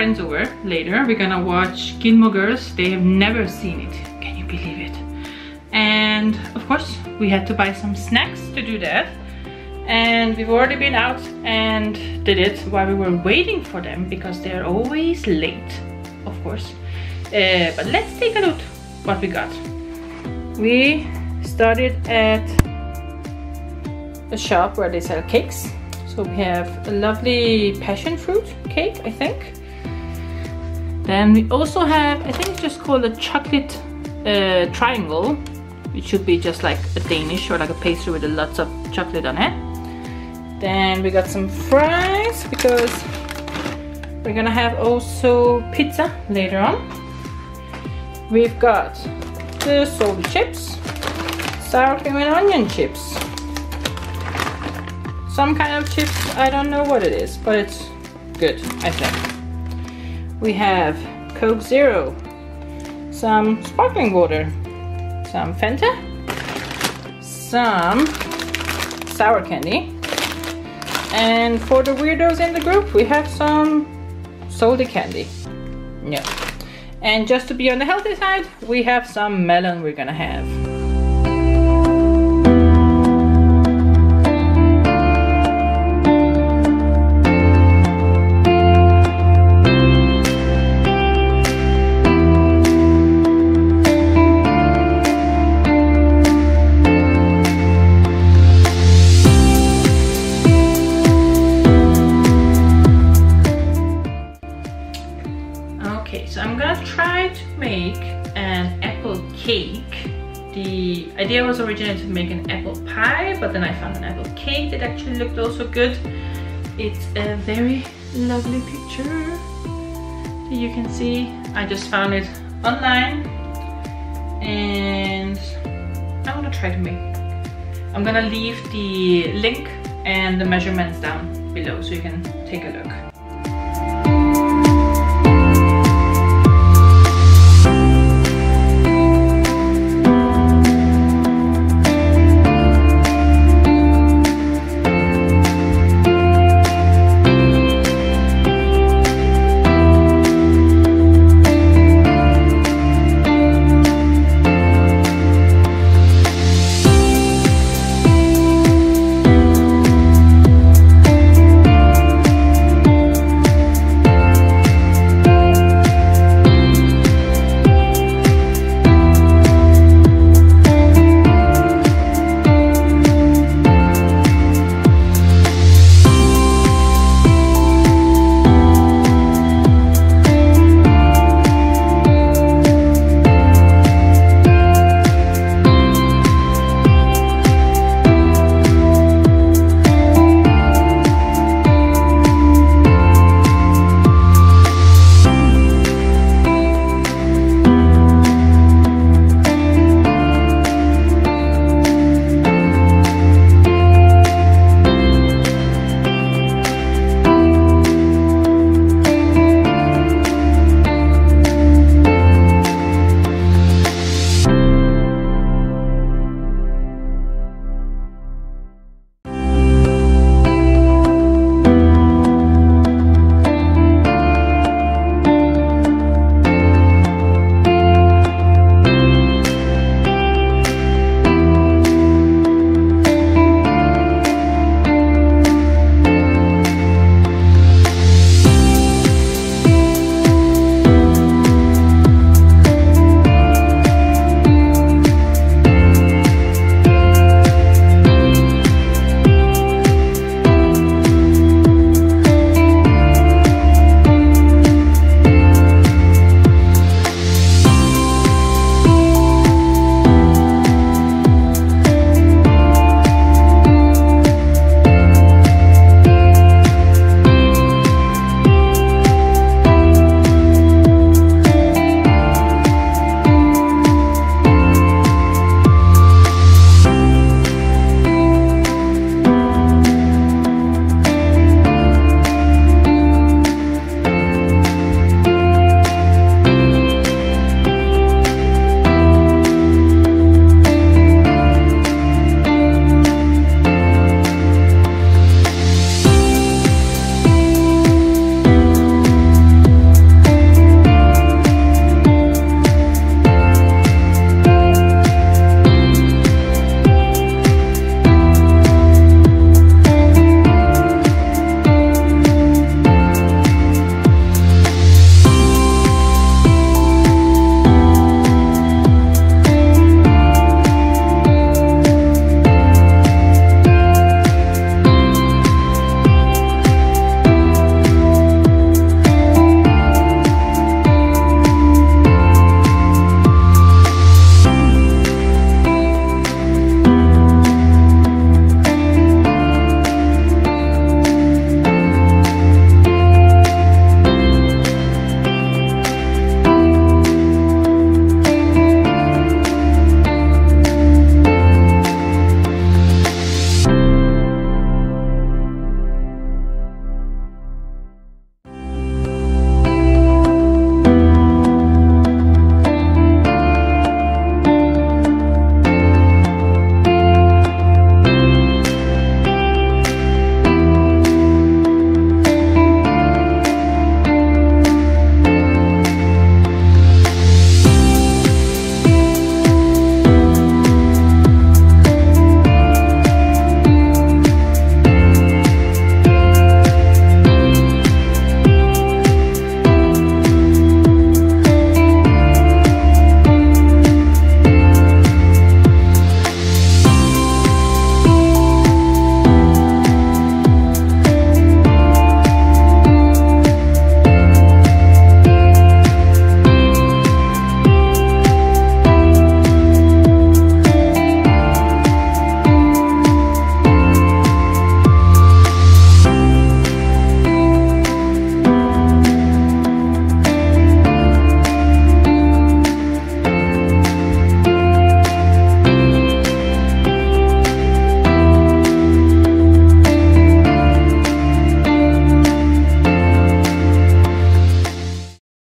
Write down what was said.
friends over later. We're gonna watch Gilmore Girls. They have never seen it. Can you believe it? And of course, we had to buy some snacks to do that. And we've already been out and did it while we were waiting for them because they're always late, of course. Uh, but let's take a look what we got. We started at a shop where they sell cakes. So we have a lovely passion fruit cake, I think. Then we also have, I think it's just called a chocolate uh, triangle. It should be just like a Danish or like a pastry with lots of chocolate on it. Then we got some fries because we're gonna have also pizza later on. We've got the salty chips, sour cream and onion chips, some kind of chips, I don't know what it is, but it's good, I think. We have Coke Zero, some sparkling water, some Fanta, some sour candy, and for the weirdos in the group, we have some salty candy. Yeah. And just to be on the healthy side, we have some melon we're gonna have. Idea was originally to make an apple pie, but then I found an apple cake that actually looked also good. It's a very lovely picture that you can see. I just found it online and I wanna try to make I'm gonna leave the link and the measurements down below so you can take a look.